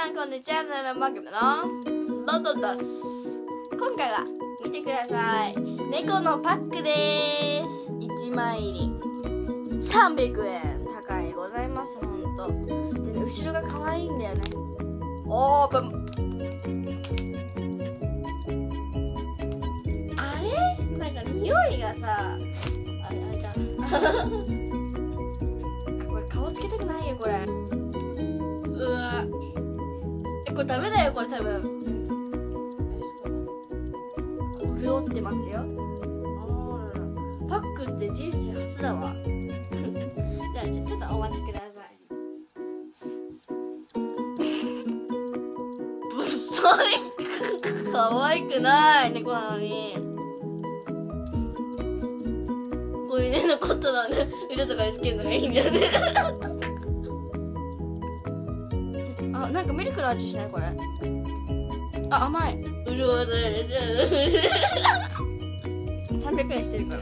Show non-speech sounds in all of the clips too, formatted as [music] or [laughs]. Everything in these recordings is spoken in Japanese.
さんこんにちは。ナラマグのドドドス今回は見てください。猫のパックです。1枚入り。300円高いございますほんと。後ろが可愛いんだよね。オープン。あれ？なんか匂いがさあれあれだ [laughs] ダメだよこれ多分。潤ってますよ。パックって人生初だわ。[laughs] じゃあちょっとお待ちください。ぶっそい可愛くない猫なのに。こういうねのことはね腕とかにつけるのがいいんだよね。[laughs] あなんかミルクの味しない？これ。あ甘い。潤わされちゃう300円してるから。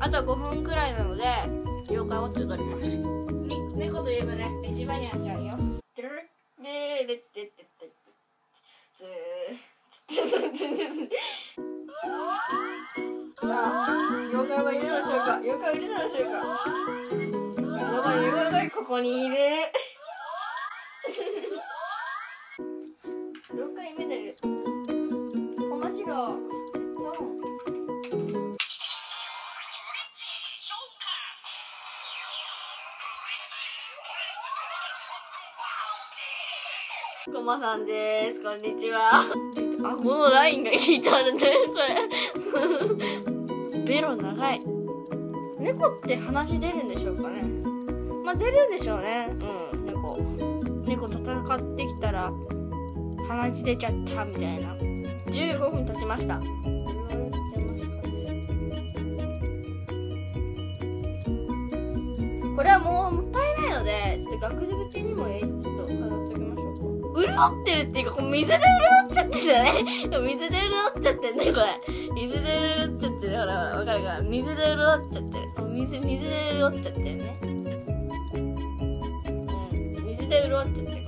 あと5分くらいなので妖怪ウォッチを取ります。に猫といえばねレジバニャンちゃんよ。さあ妖怪はいるのでしょうか妖怪はいるのでしょうかここにいるこまさんです。こんにちは。あ、このラインが引いてあるね、これ。ベロ長い。猫って話出るんでしょう？かね。まあ、出るんでしょう？ね。う？ん、猫。猫戦ってきたら、話出ちゃったみたいな。15分経ちました。これはもうもったいないので、ちょっと額縁口にもちょっと飾っておきましょうか。潤ってるっていうか、こう水で潤っちゃってるよね。水で潤っちゃってるね、これ。水で潤っちゃってる。ほらほら、わかるから。水で潤っちゃってる。水、水で潤っちゃってるね。うん、水で潤っちゃってる。